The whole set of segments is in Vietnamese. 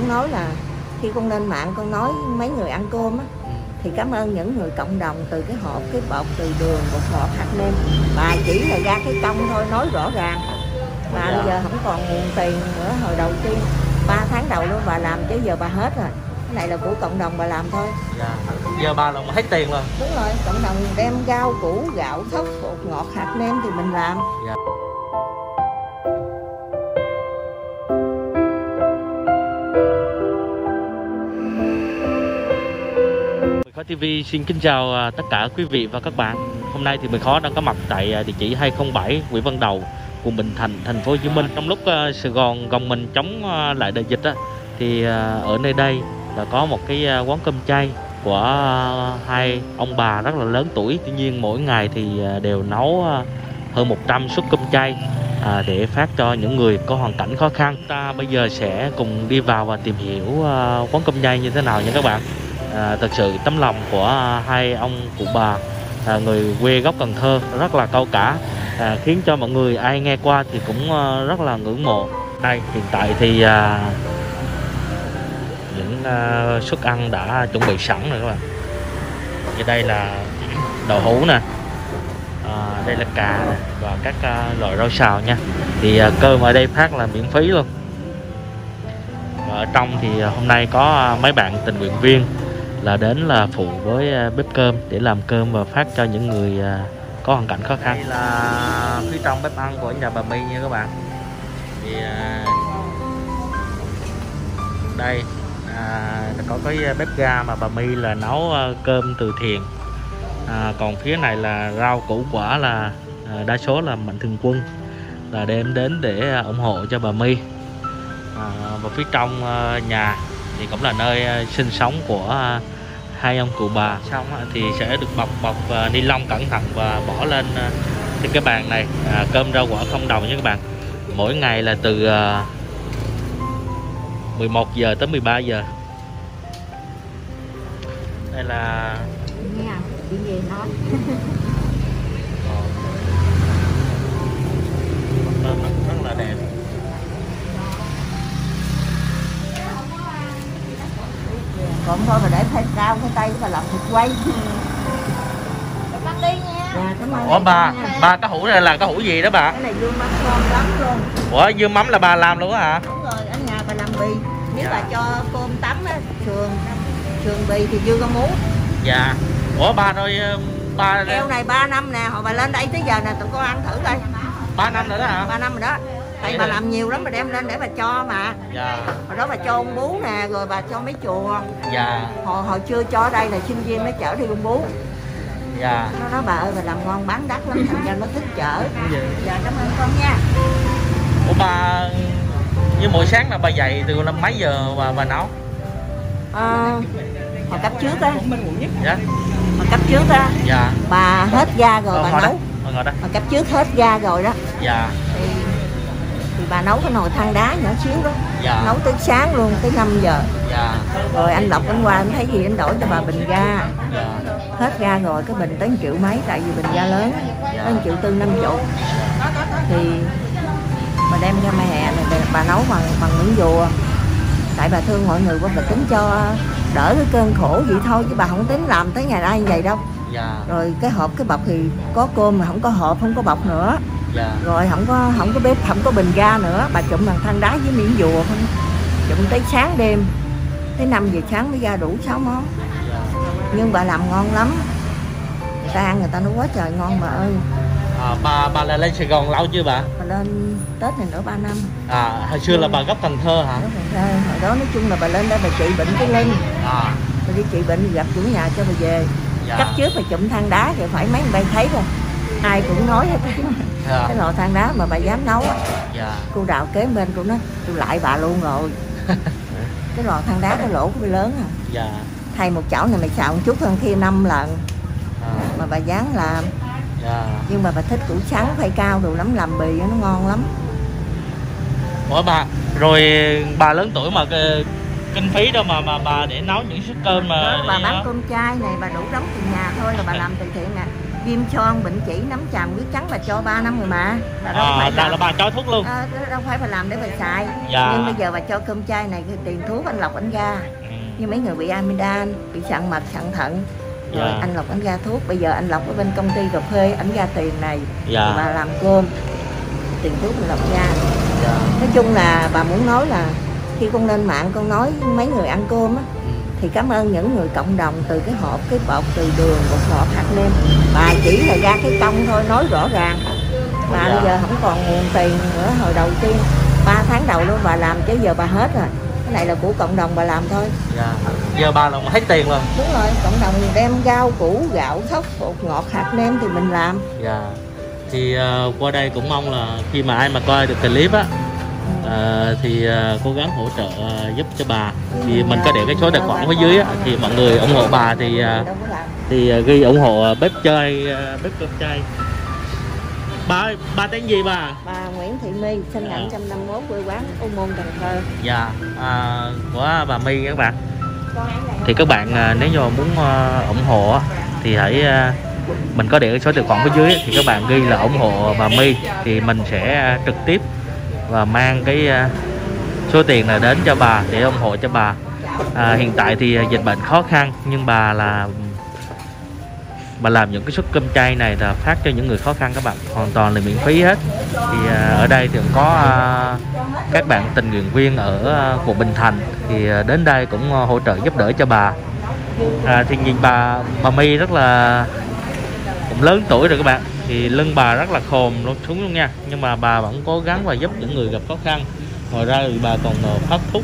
muốn nói là khi con lên mạng con nói mấy người ăn cơm á Ừ. thì cảm ơn những người cộng đồng từ cái hộp cái bột từ đường bột ngọt hạt nêm. Bà chỉ là ra cái công thôi nói rõ ràng. Bà Dạ. bây giờ không còn nguồn tiền nữa hồi đầu tiên 3 tháng đầu luôn bà làm chứ giờ bà hết rồi. Cái này là của cộng đồng bà làm thôi. Dạ. Giờ bà là hết tiền rồi. Đúng rồi cộng đồng đem rau củ gạo thóc bột ngọt hạt nêm thì mình làm. Dạ Mười Khó TV xin kính chào à, tất cả quý vị và các bạn. Hôm nay thì Mười Khó đang có mặt tại à, địa chỉ 207 Nguyễn Văn Đầu, quận Bình Thạnh, thành phố Hồ Chí Minh. Trong lúc à, Sài Gòn gồng mình chống à, lại đại dịch á, thì à, ở nơi đây là có một cái à, quán cơm chay của à, hai ông bà rất là lớn tuổi. Tuy nhiên mỗi ngày thì à, đều nấu à, hơn 100 suất cơm chay à, để phát cho những người có hoàn cảnh khó khăn. Ta bây giờ sẽ cùng đi vào và tìm hiểu à, quán cơm chay như thế nào nha các bạn à, thật sự tấm lòng của hai ông cụ bà à, người quê gốc Cần Thơ rất là cao cả. À, khiến cho mọi người ai nghe qua thì cũng à, rất là ngưỡng mộ. Đây hiện tại thì à, những à, suất ăn đã chuẩn bị sẵn rồi các bạn. Như đây là đậu hũ nè à, đây là cà và các à, loại rau xào nha. Thì à, cơm ở đây phát là miễn phí luôn. Và ở trong thì hôm nay có à, mấy bạn tình nguyện viên là đến là phụ với à, bếp cơm để làm cơm và phát cho những người à, có hoàn cảnh khó khăn. Đây là phía trong bếp ăn của nhà bà My nha các bạn. Thì à, đây à, có cái bếp ga mà bà My là nấu cơm từ thiện. À, còn phía này là rau củ quả là à, đa số là mạnh thường quân là đem đến để ủng hộ cho bà My. À, và phía trong nhà thì cũng là nơi à, sinh sống của à, hai ông cụ bà. Xong á, thì sẽ được bọc bọc à, ni lông cẩn thận và bỏ lên trên cái bàn này à, cơm rau quả không đồng nha các bạn. Mỗi ngày là từ à, 11 giờ tới 13 giờ. Đây là chị về nói còn thôi mà để phải cao cái tay bà làm thịt quay. Bắt đi nha. dạ cảm ơn ủa bà nha. ba cái hũ này là cái hũ gì đó bà? Cái này dương mắm ngon lắm luôn. Ủa dưa mắm là bà làm luôn á hả? Đúng rồi ở nhà bà làm bì. Nếu Dạ. bà cho cơm tắm á sườn sườn bì thì dư con muốn dạ. Ủa bà rồi ờ, ba heo này 3 năm nè hồi bà lên đây tới giờ nè tụi con ăn thử coi. Ba năm nữa đó hả? 3 năm rồi đó tại bà làm nhiều lắm bà đem lên để bà cho mà. Dạ. Hồi đó bà cho ông bú nè rồi bà cho mấy chùa. Dạ. Hồi hồi chưa cho ở đây là sinh viên nó chở đi ông bú dạ. Nó nói bà ơi bà làm ngon bán đắt lắm thành ra nó thích chở. Dạ. Cảm ơn con nha. Ủa bà như mỗi sáng là bà dậy từ năm mấy giờ bà bà nấu? À, hồi cấp trước á. Dạ. Hồi cấp trước á dạ. bà hết ga rồi Ờ, bà nấu đó. Ờ, ngồi đó. Hồi cấp trước hết ga rồi đó. Dạ. Thì bà nấu cái nồi than đá nhỏ xíu đó. Dạ. Nấu tới sáng luôn tới 5 giờ. Dạ. Rồi anh lộc anh qua anh thấy gì anh đổi cho bà bình ga. Dạ. Hết ga rồi cái bình tới 1 triệu mấy tại vì bình ga lớn tới 1 triệu tư năm chục. Thì bà đem cho mẹ này bà, bà nấu bằng bằng miếng dùa. Tại bà thương mọi người quá bà tính cho đỡ cái cơn khổ vậy thôi chứ bà không tính làm tới ngày nay như vậy đâu dạ. Rồi cái hộp cái bọc thì có cơm mà không có hộp không có bọc nữa. Dạ. Rồi không có không có bếp không có bình ga nữa. Bà trộn bằng than đá với miếng dùa không trộn tới sáng đêm. Tới 5 giờ sáng mới ra đủ 6 món. Dạ. Nhưng bà làm ngon lắm. Ta ăn người ta nói quá trời ngon bà ơi. À, bà bà là lên Sài Gòn lâu chưa bà? Bà lên tết này nữa 3 năm. À hồi xưa là bà gốc Cần Thơ hả? Ra, hồi đó nói chung là bà lên đây bà trị bệnh cái lưng à. Bà đi trị bệnh gặp chủ nhà cho bà về dạ. Cấp trước bà trụm than đá thì phải mấy người bay thấy rồi. Ai cũng nói hết dạ. Cái lò than đá mà bà dám nấu á. Dạ. Cô đào kế bên cô nói tôi lại bà luôn rồi. Cái lò than đá cái lỗ của lớn à. Dạ. Thay một chảo này mày xào một chút hơn kia năm lần. À, mà bà dám làm. Dạ. Nhưng mà bà thích củ trắng phải cao đồ lắm làm bì nó ngon lắm. Ủa bà rồi bà lớn tuổi mà kinh phí đâu mà mà bà để nấu những suất cơm mà đó, bà bán đó. cơm chay này bà đủ đóng tiền nhà thôi là bà làm từ thiện nè. Viêm son bệnh chỉ nấm tràm huyết trắng bà cho 3 năm rồi mà. Bà đâu à, phải là, bà cho thuốc luôn. À, đâu phải bà làm để bà xài. Dạ. nhưng bây giờ bà cho cơm chay này tiền thuốc anh lọc anh ra. Ừ. như mấy người bị amidan bị sạn mật sạn thận. Rồi Dạ. anh lọc anh ra thuốc. Bây giờ anh lọc ở bên công ty cà phê anh ra tiền này. Dạ. Bà làm cơm. Tiền thuốc mình lọc ra. Dạ. Nói chung là bà muốn nói là khi con lên mạng con nói mấy người ăn cơm á Ừ. thì cảm ơn những người cộng đồng từ cái hộp cái bột từ đường bột ngọt hạt nêm. Bà chỉ là ra cái công thôi nói rõ ràng. Bà Dạ. bây giờ không còn nguồn tiền nữa hồi đầu tiên. 3 tháng đầu luôn bà làm chứ giờ bà hết rồi. Cái này là của cộng đồng bà làm thôi. Dạ. Giờ bà là hết tiền rồi. Đúng rồi cộng đồng đem rau củ gạo thóc bột ngọt hạt nêm thì mình làm. Dạ. Thì ờ, qua đây cũng mong là khi mà ai mà coi được clip á ờ, thì ờ, cố gắng hỗ trợ ờ, giúp cho bà. Thì mình có để cái số tài khoản phía dưới á thì mọi người ủng hộ bà thì làm thì ờ, ghi ủng hộ ờ, bếp chơi ờ, bếp cơm chay bà ơi, bà tên gì bà? Bà Nguyễn Thị My sinh năm 151 quê quán Ô Môn Cần Thơ. Dạ. À, của bà My các bạn. Thì các bạn à, nếu như muốn à, ủng hộ thì hãy à, mình có để số tài khoản phía dưới thì các bạn ghi là ủng hộ bà My thì mình sẽ à, trực tiếp và mang cái à, số tiền là đến cho bà để ủng hộ cho bà. À, hiện tại thì à, dịch bệnh khó khăn nhưng bà là bà làm những cái suất cơm chay này là phát cho những người khó khăn các bạn hoàn toàn là miễn phí hết. Thì à, ở đây thì cũng có à, các bạn tình nguyện viên ở à, quận Bình Thành thì à, đến đây cũng à, hỗ trợ giúp đỡ cho bà. À, thì nhìn bà bà My rất là cũng lớn tuổi rồi các bạn thì lưng bà rất là khồm luôn xuống luôn nha. Nhưng mà bà vẫn cố gắng và giúp những người gặp khó khăn. Ngoài ra thì bà còn à, phát thuốc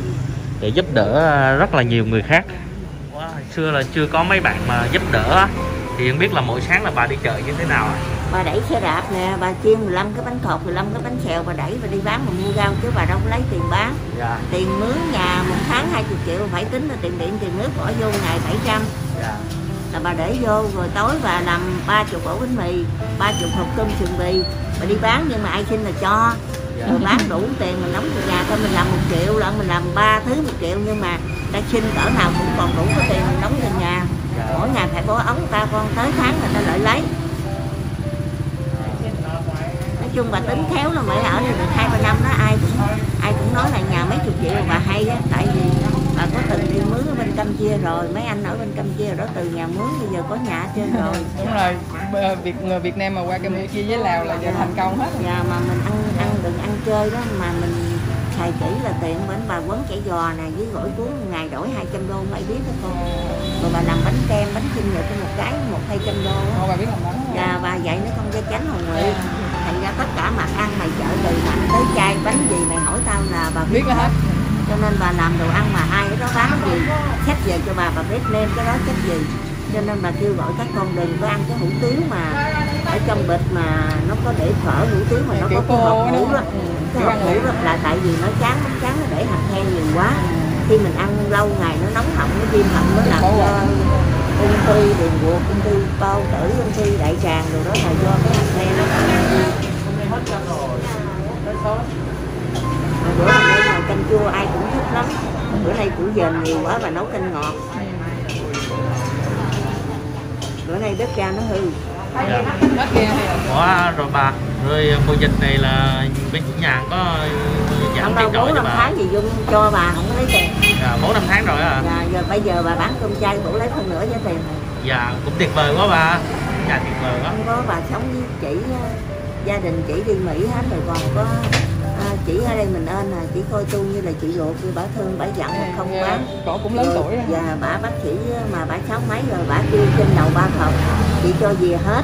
để giúp đỡ à, rất là nhiều người khác. Wow, hồi xưa là chưa có mấy bạn mà giúp đỡ thì không biết là mỗi sáng là bà đi chợ như thế nào ạ? Bà đẩy xe đạp nè bà chiên 15 cái bánh khọt 15 cái bánh xèo bà đẩy bà đi bán mà mua rau chứ bà đâu có lấy tiền bán. Dạ. Tiền mướn nhà một tháng 20 triệu phải tính là tiền điện tiền nước bỏ vô ngày 700 dạ là bà để vô rồi tối bà làm ba chục ổ bánh mì ba chục hộp cơm sườn bì. Bà đi bán nhưng mà ai xin là cho. Dạ. Rồi bán đủ tiền mình đóng tiền nhà thôi mình làm một triệu lận mình làm ba thứ một triệu nhưng mà ta xin cỡ nào cũng còn đủ cái tiền mình đóng tiền nhà. Dạ. Mỗi ngày phải bỏ ống ta con tới tháng là ta lại lấy. Nói chung bà tính khéo là mới ở đây được hai ba năm đó ai cũng nói là nhà mấy chục triệu mà bà hay á tại vì bà có từng đi mướn ở bên campuchia rồi mấy anh ở bên campuchia đó từ nhà mướn bây giờ có nhà trên rồi. Đúng rồi Việt người Việt Nam mà qua Campuchia với Lào là giờ thành công hết. Nhà mà mình ăn ăn đừng ăn chơi đó mà mình xài kỹ là tiện bánh bà quấn chảy giò này với gỏi cuốn ngày đổi 200 đô mấy biết đó con rồi bà làm bánh kem bánh sinh nhật cho một cái một hai trăm đô. Ồ, bà biết làm bánh và bà dạy nó không cho tránh hồng nguyệt thành ra tất cả mặt ăn mày chợ từ mạnh tới chai bánh gì mày hỏi tao là bà biết là hết cho nên bà làm đồ ăn mà ai đó bán gì xách về cho bà bà biết nêm cái đó chất gì. Cho nên bà kêu gọi các con đừng có ăn cái hủ tiếu mà ở trong bịch mà nó có để phở hủ tiếu mà nó có cái hộp hủ đó. Ừ, cái hộp hủ đó là tại vì nó chán nó chán nó để hạt than nhiều quá. Khi mình ăn lâu ngày nó nóng họng nó viêm họng nó làm cho quản. ung thư đường ruột ung thư bao tử ung thư đại tràng rồi đó là do cái hạt than nó bữa hôm nay canh chua ai cũng thích lắm. Bữa nay củ dền nhiều quá bà nấu canh ngọt. Bữa nay bếp ga nó hư. Dạ Ủa, rồi bà. Rồi mùa dịch này là bên chủ nhà có giảm không tiền đâu bốn năm tháng gì dung cho bà không có lấy tiền. Dạ, bốn năm tháng rồi à Dạ, giờ bây giờ bà bán cơm chay bữa lấy phân nửa giá tiền. Dạ cũng tuyệt vời quá bà. Dạ tuyệt vời quá. Không có bà sống với chị ờ, gia đình chị đi Mỹ hết rồi còn có à, chị ở đây mình ơn là chỉ coi tu như là chị ruột như bà thương bà giận mà không Dạ, bán. Cổ cũng lớn Rồi, tuổi rồi. Và bà bác sĩ mà bà sáu mấy rồi bà kêu trên đầu ba thập chị cho về hết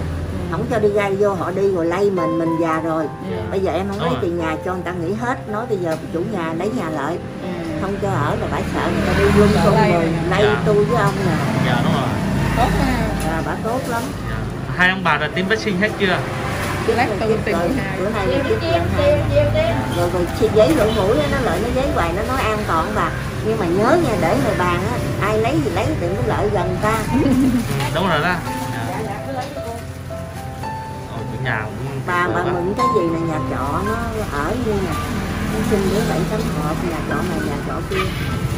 không cho đi ra vô họ đi rồi lây mình mình già rồi. Ừ. bây giờ em không lấy tiền nhà cho người ta nghỉ hết nói bây giờ chủ nhà lấy nhà lại. Ừ. không cho ở rồi bà sợ người ta đi lây người rồi. lây Dạ. tôi với ông nè. Dạ đúng rồi. Tốt ha và bà tốt lắm. Dạ. hai ông bà đã tiêm vaccine hết chưa lát tôi tìm hai bữa hai. Rồi rồi xịt giấy đổ mũi á, nó lợi nó giấy hoài nó nói an toàn bà. Nhưng mà nhớ nha để ngoài bàn á ai lấy gì lấy đừng có lợi gần ta. Đúng rồi đó. Dạ. Nhà bà bà mượn cái gì là nhà trọ nó ở như nè. Xin đứa bảy tấm hộp nhà trọ này nhà trọ kia.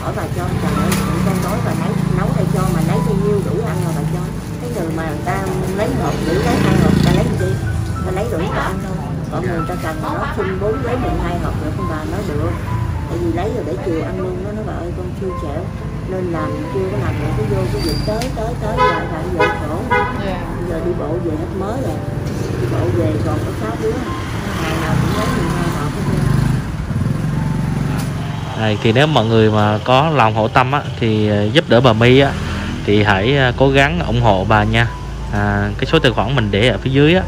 Hỏi bà cho trời ơi con đói bà nấu nấu đây cho mà lấy bao nhiêu đủ ăn rồi bà cho. Cái người mà người ta lấy hộp giữ lấy lấy nó ta lấy đủ cả ăn thôi còn người ta cần nó xin bốn lấy mình hai hộp nữa con bà? Nói được. Tại vì lấy rồi để chiều ăn luôn nó nó bà ơi con chưa chẻo nên làm chưa có làm được cái vô cái việc tới tới tới lại lại giờ khổ bây giờ đi bộ về hết mới rồi. Đi bộ về còn có sáu đứa. Ngày nào cũng lấy mình hai hộp hết thì nếu mọi người mà có lòng hậu tâm á, thì ờ, giúp đỡ bà My á, thì hãy ờ, cố gắng ủng hộ bà nha. À, cái số tài khoản mình để ở phía dưới á,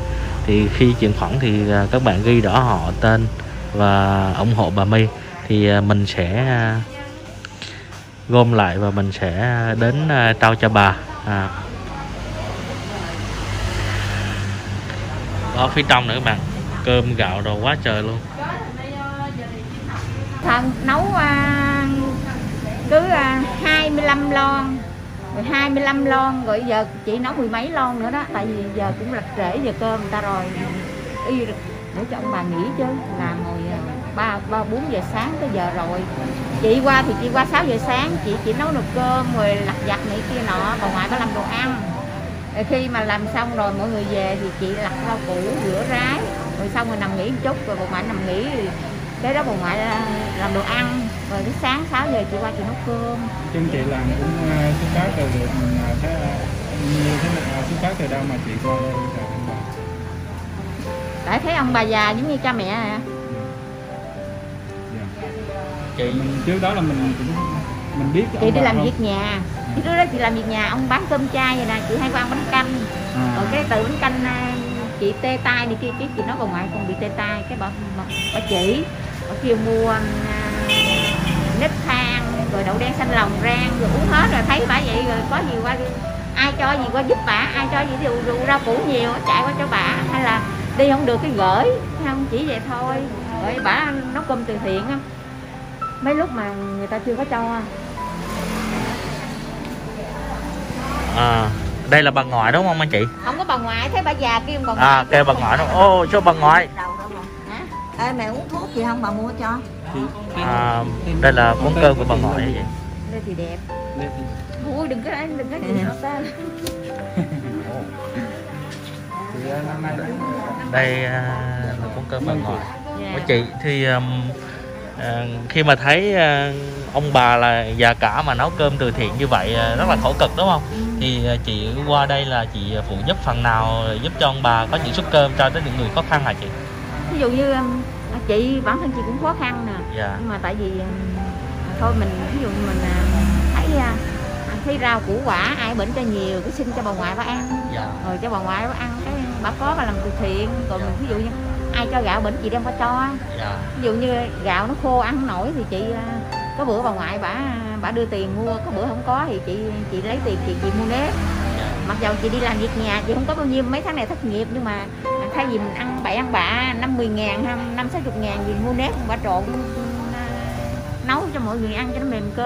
thì khi chuyển khoản thì à, các bạn ghi rõ họ tên và ủng hộ bà My. Thì à, mình sẽ à, gom lại và mình sẽ đến trao cho bà. À. ở phía trong nữa các bạn. Cơm gạo đồ quá trời luôn. Thần nấu à, cứ à, 25 lon rồi 25 lon, rồi giờ chị nấu mười mấy lon nữa đó, tại vì giờ cũng lặt trễ giờ cơm người ta rồi. Y để cho ông bà nghỉ chứ làm hồi à, ba ba, bốn giờ sáng tới giờ rồi. Chị qua thì chị qua 6 giờ sáng, chị chỉ nấu nồi cơm rồi lặt vặt này kia nọ, bà ngoại có làm đồ ăn. Rồi khi mà làm xong rồi, mọi người về thì chị lặt rau củ, rửa rái. Rồi xong rồi nằm nghỉ một chút, rồi bà ngoại nằm nghỉ cái đó bà ngoại à, làm đồ ăn. Rồi đến sáng 6 giờ chị qua chị nấu cơm. Chân chị làm cũng xuất phát từ được ờ, thế như thế nào xuất phát từ đâu mà chị qua đây tại thấy ông bà già giống như cha mẹ à. Dạ. chị mình trước đó là mình cũng mình biết chị đi làm không? việc nhà. Trước đó chị làm việc nhà ông bán cơm chay vậy nè chị hay qua ăn bánh canh. À, rồi cái từ bánh canh à, chị tê tay đi kia cái chị nói bà ngoại còn bị tê tay cái bà, bà, bà chỉ bà kêu mua à, nếp than rồi đậu đen xanh lòng rang rồi uống hết rồi thấy bà vậy rồi có gì qua ai cho gì qua giúp bà ai cho gì thì rượu rau củ nhiều chạy qua cho bà hay là đi không được cái gửi không chỉ vậy thôi. Rồi bà nấu cơm từ thiện á. Mấy lúc mà người ta chưa có cho à, đây là bà ngoại đúng không anh chị? Không có bà ngoại thấy bà già kêu bà ngoại à kêu bà ngoại đúng ô số bà ngoại. Hả? Ê mẹ uống thuốc gì không? Bà mua cho. À, đây là món cơm của bà ngoại vậy. Đây thì đẹp. Đây thì- ui đừng có đừng có gì ta đây à, là món cơm bà ngoại. Dạ. của chị thì um, à, khi mà thấy à, ông bà là già cả mà nấu cơm từ thiện như vậy à, rất là khổ cực đúng không thì à, chị qua đây là chị phụ giúp phần nào giúp cho ông bà có những suất cơm cho tới những người khó khăn hả chị? Ví dụ như um, chị bản thân chị cũng khó khăn nè. Dạ. Nhưng mà tại vì thôi mình ví dụ mình thấy thấy rau củ quả ai bệnh cho nhiều cái xin cho bà ngoại bà ăn. Dạ. Rồi cho bà ngoại bà ăn cái bà có bà làm từ thiện. Còn mình ví dụ như ai cho gạo bệnh chị đem qua cho. Dạ. Ví dụ như gạo nó khô ăn nổi thì chị có bữa bà ngoại bà bà đưa tiền mua, có bữa không có thì chị chị lấy tiền chị chị mua nếp. Mặc dầu chị đi làm việc nhà, chị không có bao nhiêu, mấy tháng này thất nghiệp, nhưng mà thay vì mình ăn bậy ăn bạ, năm mười ngàn năm sáu chục ngàn gì mua nếp, bà trộn, nấu cho mọi người ăn cho nó mềm cơ.